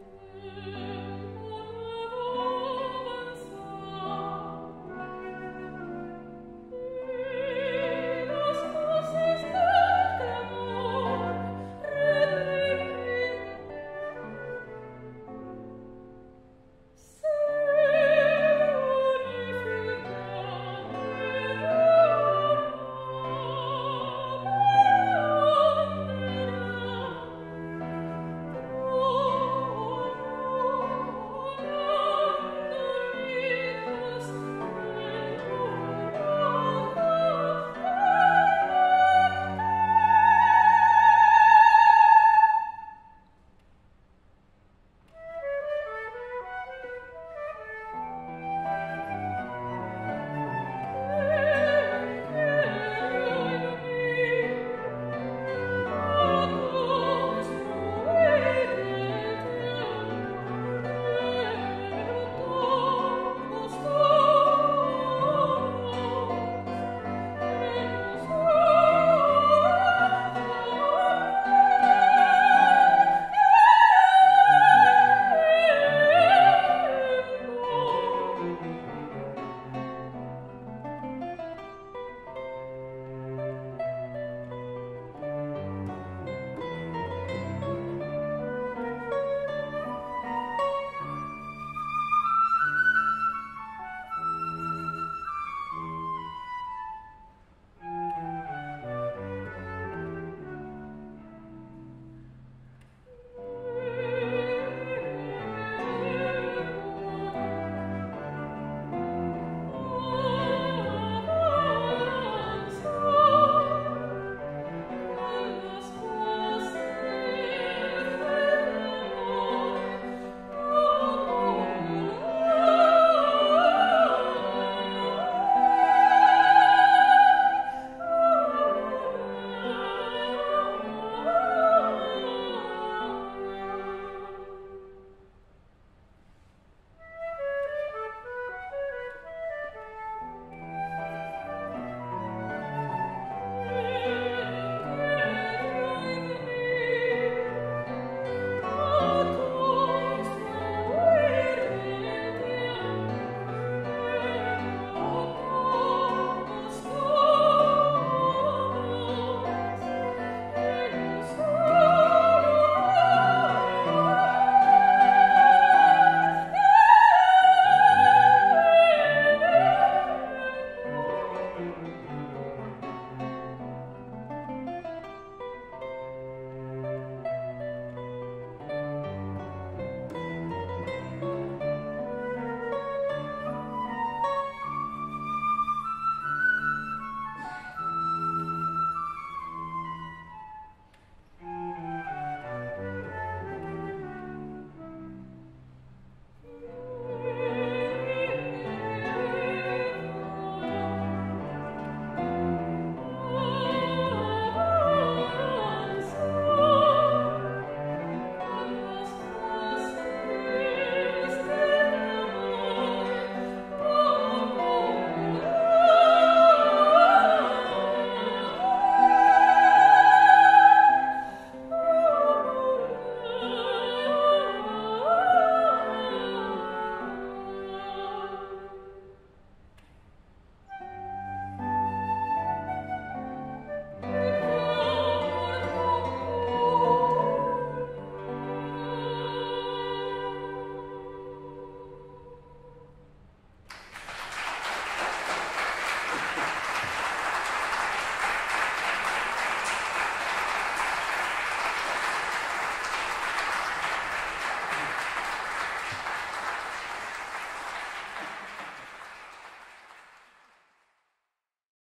Yeah.